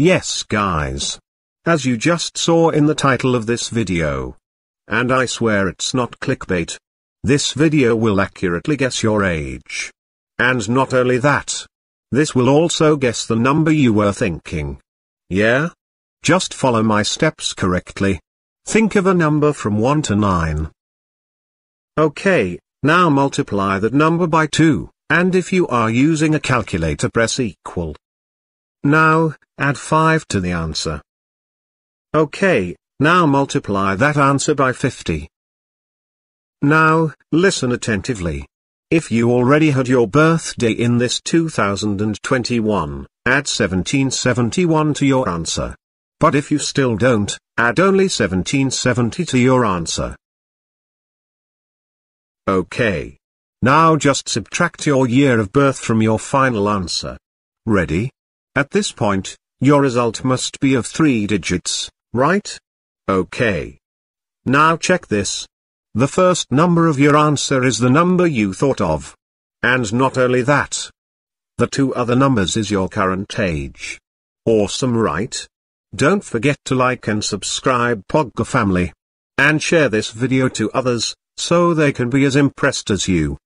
Yes guys. As you just saw in the title of this video. And I swear it's not clickbait. This video will accurately guess your age. And not only that. This will also guess the number you were thinking. Yeah? Just follow my steps correctly. Think of a number from 1 to 9. Okay, now multiply that number by 2, and if you are using a calculator press equal. Now, add 5 to the answer. Okay, now multiply that answer by 50. Now, listen attentively. If you already had your birthday in this 2021, add 1771 to your answer. But if you still don't, add only 1770 to your answer. Okay. Now just subtract your year of birth from your final answer. Ready? At this point, your result must be of three digits, right? Okay. Now check this. The first number of your answer is the number you thought of. And not only that. The two other numbers is your current age. Awesome right? Don't forget to like and subscribe Pogga family. And share this video to others, so they can be as impressed as you.